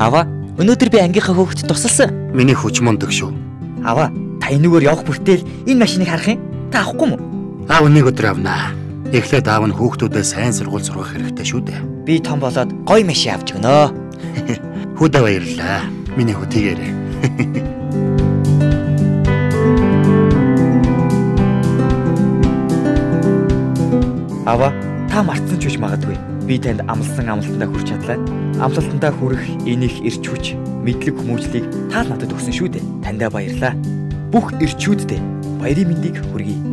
Аваа, өнөөдөр би ангийнхаа хөөгт тусалсан. Миний хүч мундаг шүү. Аваа, та энэгээр явах бүртэл энэ машиныг харах юм. Та авахгүй мө? Аав нэг өдөр авнаа. Эхлээд аав нь хүүхдүүдэд сайн сургууль сургах хэрэгтэй шүү дээ. Би том болоод гоё машин авч өгнө. Хүүдээ баярлаа. Миний хөтгийгээрээ. Аваа, та мартсан ч биш магадгүй. Би танд амлсан амлалтандаа хүрч чадлаа. Амлалтандаа хүрэх энийх ирч хүч, мэдлэг хүмүүжлийг та надад өгсөн шүү дээ. Тандаа баярлаа. Бүх ирчүүддээ баярын мэндийг хүргэе.